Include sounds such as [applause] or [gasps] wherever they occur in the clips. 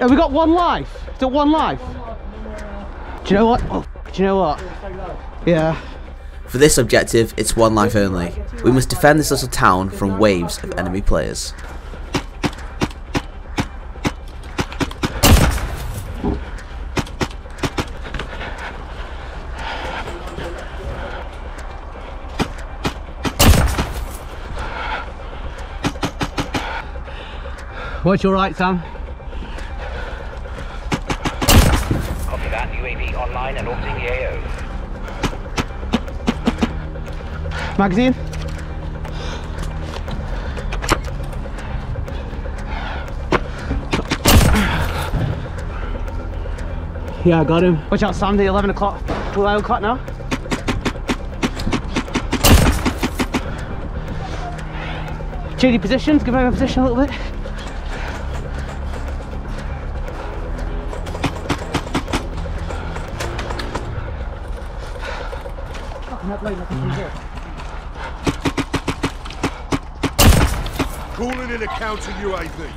Have we got one life? Is it one life? Do you know what? Oh, do you know what? Yeah. For this objective, it's one life only. We must defend this little town from waves of enemy players. What's your right, Sam? Copy that. UAV online and orbiting the AO. Magazine? Yeah, I got him. Watch out, Sam, the 11 o'clock. 11 o'clock now. Change positions, give him a position a little bit. Calling in a counter UAV.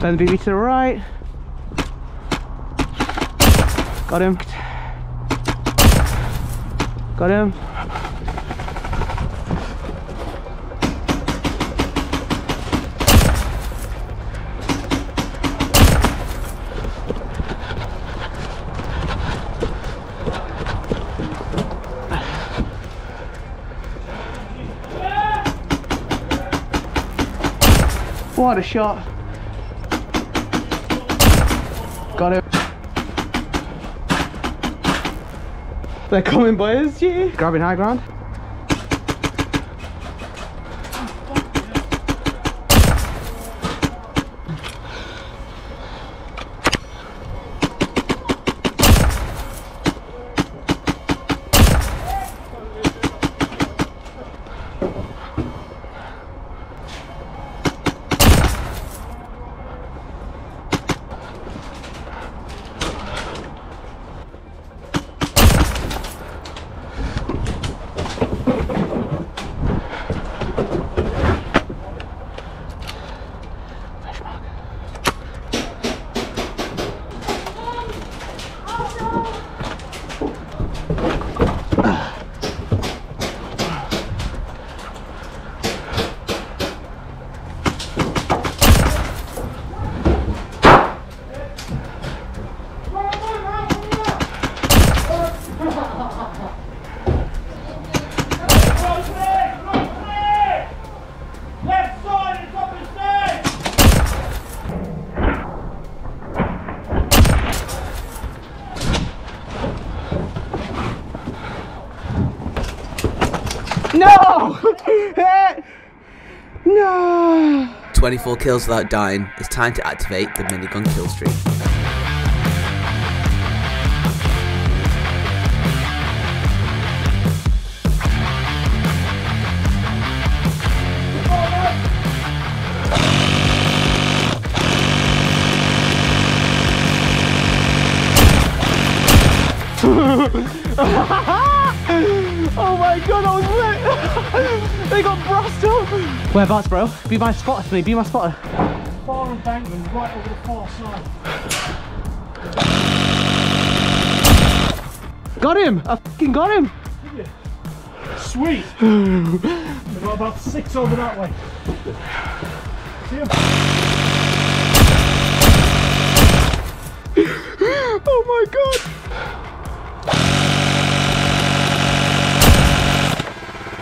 Then BB to the right. Got him. Got him. What a shot. Got him. They're coming, boys. Gee. Grabbing high ground. No! 24 kills without dying, it's time to activate the minigun kill streak. [laughs] Oh my god, that was lit! They got brassed up! Whereabouts, bro? Be my spotter for me, be my spotter. Far embankment, right over the far side. Got him! I fucking got him! Sweet! [sighs] We've got about six over that way. See 'em? [gasps] Oh my god!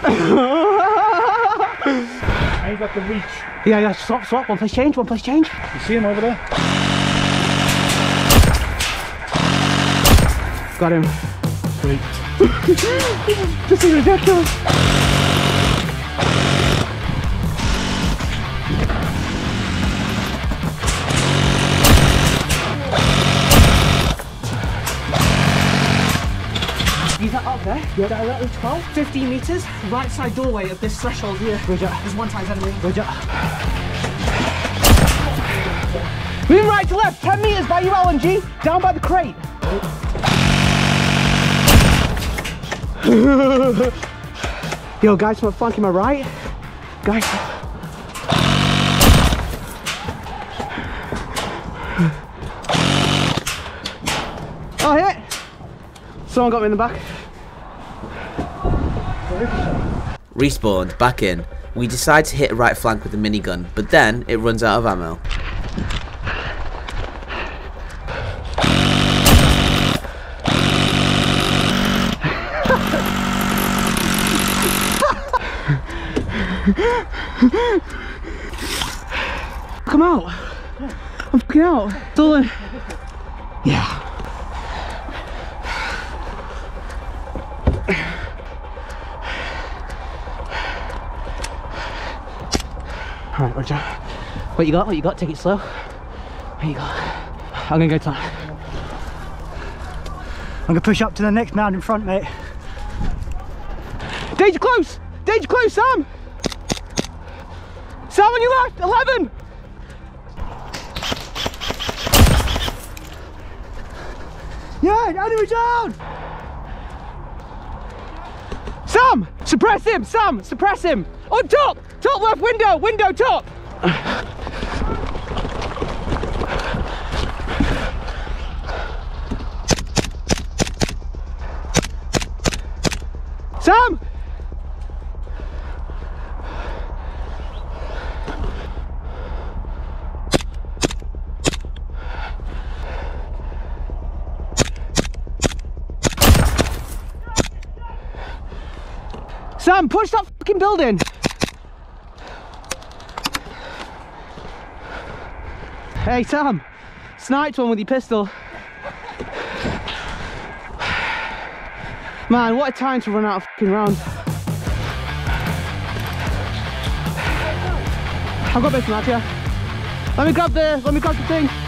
I [laughs] got the reach. Yeah, yeah, swap, swap, one place change, one place change. You see him over there? Got him. Sweet. This is ridiculous. Oh, that up there. Yep. little 12, 15 meters. Right side doorway of this threshold here. Roger. There's one times enemy. Roger. Moving right to left, 10 meters by you. LNG, down by the crate. [laughs] Yo, guys, from a flank, am I right? Guys. Someone got me in the back. Respawned, back in. We decide to hit right flank with the minigun, but then it runs out of ammo. Come out. I'm fucking out. Stolen. Yeah. Alright, Roger. What you got? What you got? Take it slow. What you got? I'm gonna go top. I'm gonna push up to the next mound in front, mate. Danger close! Danger close, Sam! Sam on your left! 11! Yeah, enemy down! Sam! Suppress him! Sam! Suppress him! On top! Top left window! Window top! Sam! Sam, push that fucking building! Hey Sam, sniped one with your pistol. Man, what a time to run out of fucking rounds. I've got from that, yeah. Let me grab the, let me grab the thing.